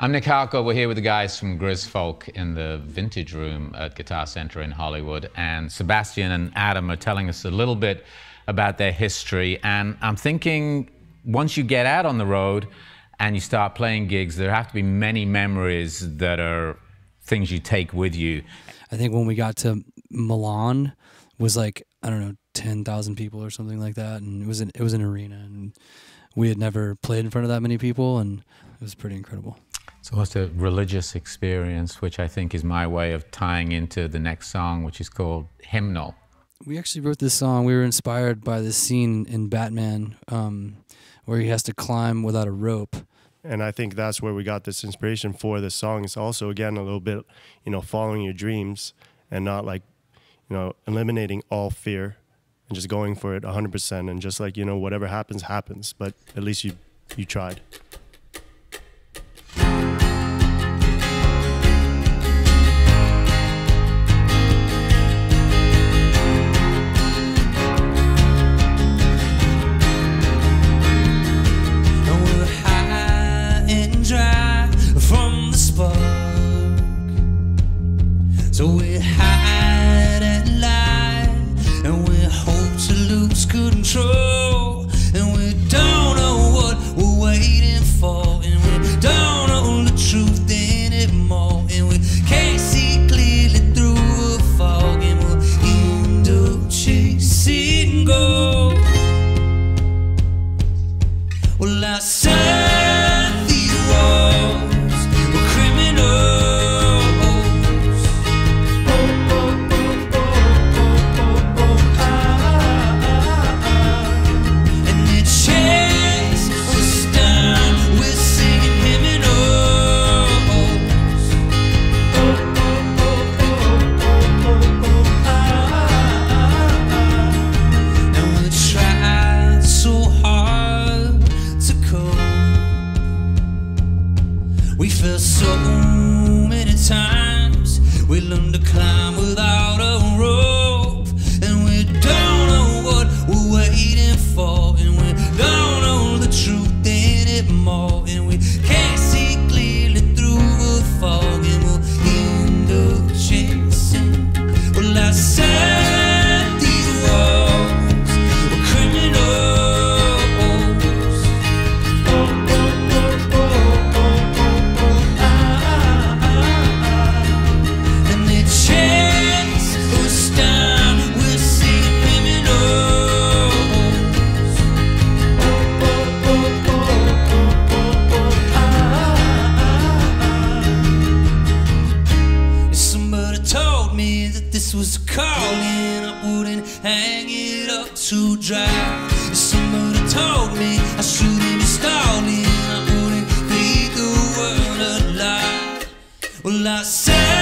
I'm Nic Harcourt. We're here with the guys from Grizfolk in the Vintage Room at Guitar Center in Hollywood. And Sebastian and Adam are telling us a little bit about their history. And I'm thinking once you get out on the road and you start playing gigs, there have to be many memories that are things you take with you. I think when we got to Milan was like, I don't know, 10,000 people or something like that. And it was an, it was an arena. And we had never played in front of that many people. And it was pretty incredible. It's a religious experience, which I think is my way of tying into the next song, which is called Hymnal. We actually wrote this song. We were inspired by this scene in Batman um, where he has to climb without a rope. And I think that's where we got this inspiration for this song. It's also, again, a little bit, you know, following your dreams and not like, you know, eliminating all fear and just going for it 100% and just like, you know, whatever happens, happens. But at least you, you tried. Well, I said learned to climb face was calling I wouldn't hang it up to dry If somebody told me I shouldn't be stalling I wouldn't think the world alive. Well I said